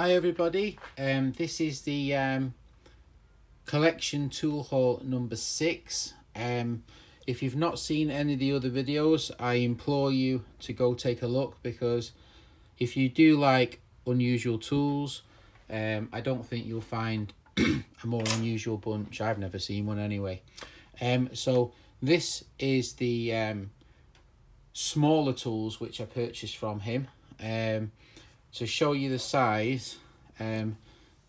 Hi everybody, um, this is the um, collection tool haul number six. Um, if you've not seen any of the other videos, I implore you to go take a look because if you do like unusual tools, um, I don't think you'll find a more unusual bunch. I've never seen one anyway. Um, so this is the um, smaller tools which I purchased from him. Um, to show you the size um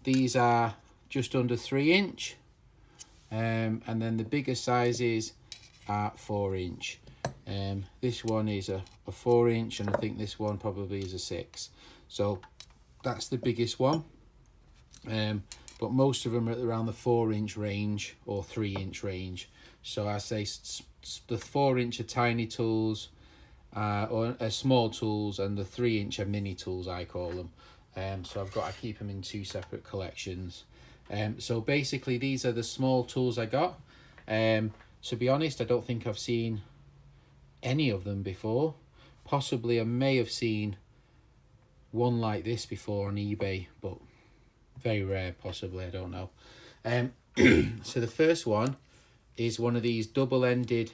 these are just under three inch um and then the bigger sizes are four inch. Um this one is a, a four inch and i think this one probably is a six. So that's the biggest one. Um but most of them are around the four inch range or three inch range. So i say the four inch are tiny tools uh, or uh, small tools and the three inch are mini tools I call them. Um, so I've got to keep them in two separate collections. Um, so basically these are the small tools I got. Um, to be honest, I don't think I've seen any of them before. Possibly I may have seen one like this before on eBay, but very rare possibly, I don't know. Um, so the first one is one of these double-ended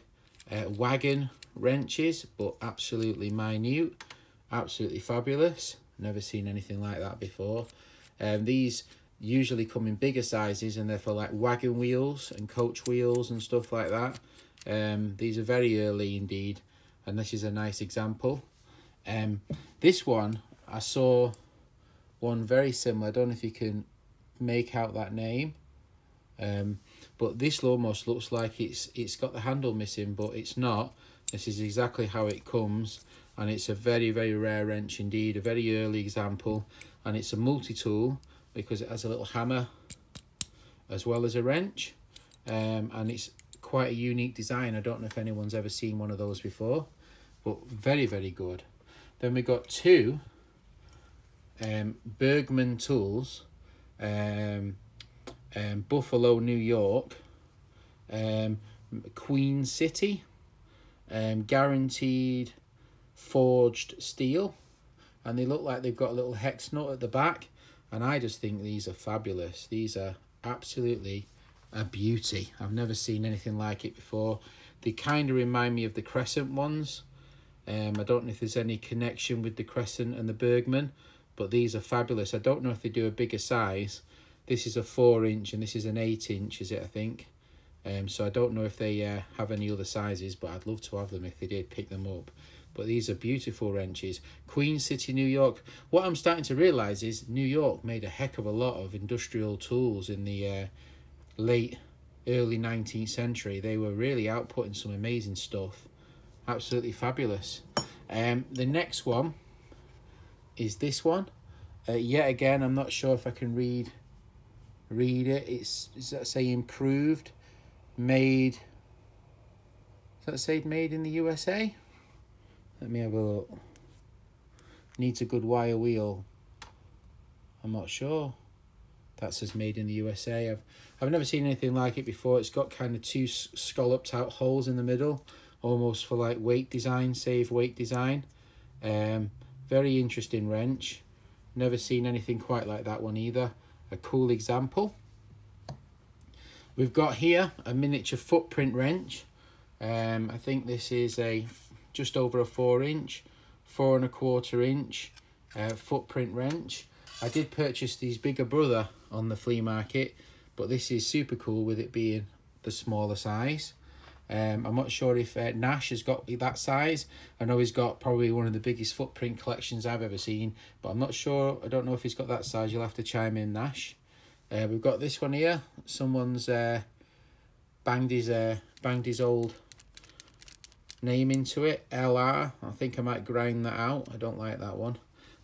uh, wagon wrenches, but absolutely minute, absolutely fabulous. Never seen anything like that before. Um, these usually come in bigger sizes and they're for like wagon wheels and coach wheels and stuff like that. Um, these are very early indeed, and this is a nice example. Um, this one, I saw one very similar. I don't know if you can make out that name. Um, but this almost looks like it's it's got the handle missing, but it's not. This is exactly how it comes and it's a very, very rare wrench indeed, a very early example. And it's a multi-tool because it has a little hammer as well as a wrench. Um, and it's quite a unique design. I don't know if anyone's ever seen one of those before, but very, very good. Then we got two um, Bergman tools, um, um, Buffalo, New York, um, Queen City, um, guaranteed forged steel. And they look like they've got a little hex nut at the back. And I just think these are fabulous. These are absolutely a beauty. I've never seen anything like it before. They kind of remind me of the crescent ones. Um, I don't know if there's any connection with the crescent and the Bergman but these are fabulous. I don't know if they do a bigger size. This is a four inch and this is an eight inch is it I think um, so I don't know if they uh, have any other sizes, but I'd love to have them if they did pick them up. But these are beautiful wrenches. Queen City, New York. What I'm starting to realise is New York made a heck of a lot of industrial tools in the uh, late, early 19th century. They were really outputting some amazing stuff. Absolutely fabulous. Um, the next one is this one. Uh, yet again, I'm not sure if I can read read it. It's, does that say improved? Made, does that say made in the USA? Let me have a look. Needs a good wire wheel. I'm not sure. That says made in the USA. I've, I've never seen anything like it before. It's got kind of two scalloped out holes in the middle, almost for like weight design, save weight design. Um, very interesting wrench. Never seen anything quite like that one either. A cool example. We've got here a miniature footprint wrench. Um, I think this is a just over a four inch, four and a quarter inch uh, footprint wrench. I did purchase these bigger brother on the flea market, but this is super cool with it being the smaller size. Um, I'm not sure if uh, Nash has got that size. I know he's got probably one of the biggest footprint collections I've ever seen, but I'm not sure. I don't know if he's got that size. You'll have to chime in, Nash. Uh, we've got this one here. Someone's uh, banged his uh, banged his old name into it. LR. I think I might grind that out. I don't like that one.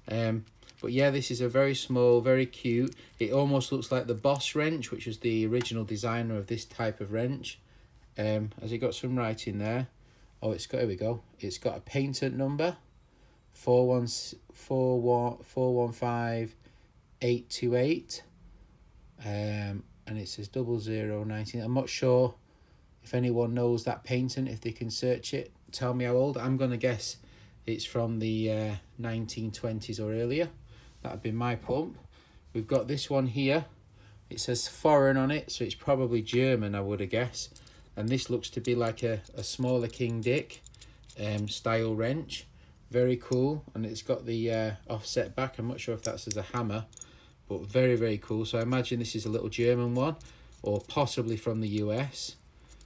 Um, but yeah, this is a very small, very cute. It almost looks like the Boss wrench, which was the original designer of this type of wrench. Um, has it got some writing there? Oh, it's got, here we go. It's got a patent number. 415828 um, and it says double zero nineteen. I'm not sure if anyone knows that painting. if they can search it, tell me how old. I'm going to guess it's from the uh, 1920s or earlier. That would be my pump. we've got this one here. It says foreign on it, so it's probably German, I would have guessed. And this looks to be like a, a smaller King Dick um, style wrench. Very cool, and it's got the uh, offset back. I'm not sure if that's as a hammer, but very, very cool. So I imagine this is a little German one, or possibly from the US.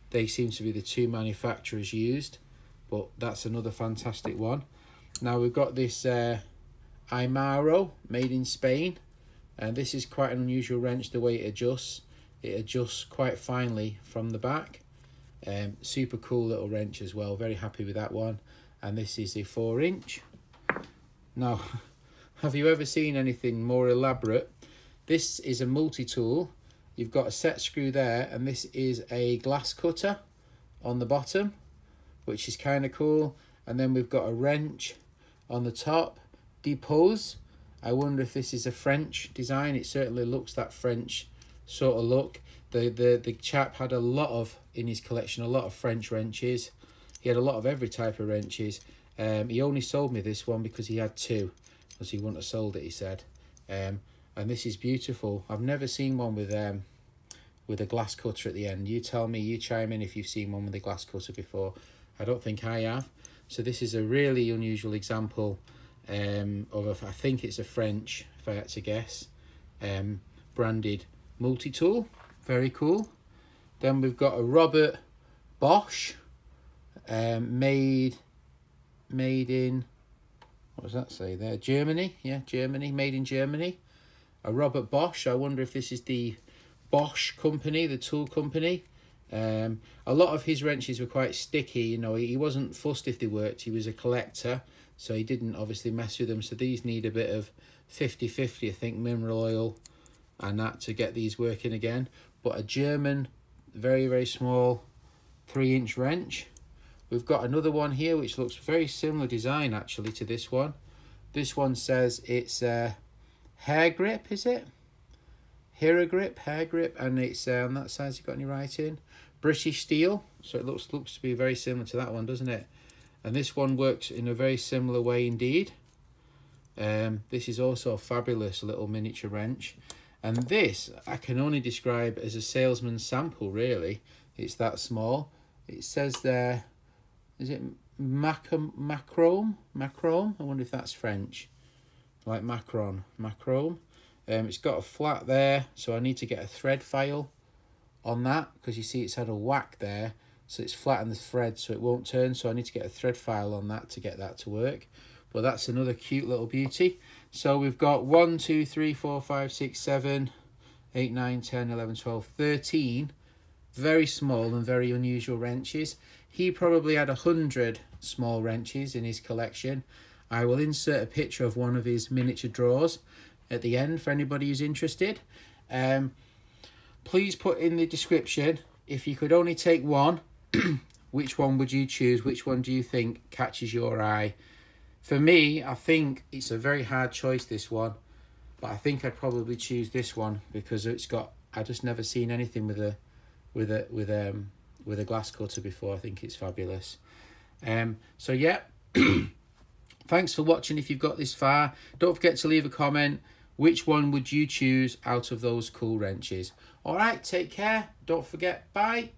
They seem to be the two manufacturers used, but that's another fantastic one. Now we've got this uh, Irimo made in Spain, and this is quite an unusual wrench the way it adjusts. It adjusts quite finely from the back. Um, super cool little wrench as well. Very happy with that one. And this is a four inch. Now, have you ever seen anything more elaborate? This is a multi-tool. You've got a set screw there, and this is a glass cutter on the bottom, which is kind of cool. And then we've got a wrench on the top, depose. I wonder if this is a French design. It certainly looks that French sort of look. The, the, the chap had a lot of, in his collection, a lot of French wrenches. He had a lot of every type of wrenches. Um, he only sold me this one because he had two. Because he wouldn't have sold it, he said. Um, and this is beautiful. I've never seen one with um, with a glass cutter at the end. You tell me, you chime in if you've seen one with a glass cutter before. I don't think I have. So this is a really unusual example um, of, a, I think it's a French, if I had to guess, um, branded multi-tool. Very cool. Then we've got a Robert Bosch, um, made, made in, what does that say there? Germany, yeah, Germany, made in Germany. A Robert Bosch, I wonder if this is the Bosch company, the tool company. Um, a lot of his wrenches were quite sticky, you know, he wasn't fussed if they worked, he was a collector, so he didn't obviously mess with them. So these need a bit of 50-50, I think, mineral oil and that to get these working again. But a German, very, very small three inch wrench. We've got another one here which looks very similar design actually to this one. This one says it's a hair grip, is it? Hero grip, hair grip, and it's uh, on that side. It got any writing? British steel, so it looks looks to be very similar to that one, doesn't it? And this one works in a very similar way indeed. Um, this is also a fabulous little miniature wrench. And this I can only describe as a salesman sample, really. It's that small. It says there, is it macrom? Macrome? Macrome? I wonder if that's French. Like Macron. Macrome. Um, it's got a flat there, so I need to get a thread file on that because you see it's had a whack there. So it's flattened the thread so it won't turn. So I need to get a thread file on that to get that to work. But that's another cute little beauty. So we've got 1, 2, 3, 4, 5, 6, 7, 8, 9, 10, 11, 12, 13 very small and very unusual wrenches. He probably had a hundred small wrenches in his collection. I will insert a picture of one of his miniature drawers at the end for anybody who's interested. Um, please put in the description if you could only take one, which one would you choose? Which one do you think catches your eye? For me, I think it's a very hard choice, this one. But I think I'd probably choose this one because it's got, I've just never seen anything with a, with a, with um, with a glass cutter before. I think it's fabulous. Um, so yeah, thanks for watching. If you've got this far, don't forget to leave a comment. Which one would you choose out of those cool wrenches? All right, take care. Don't forget. Bye.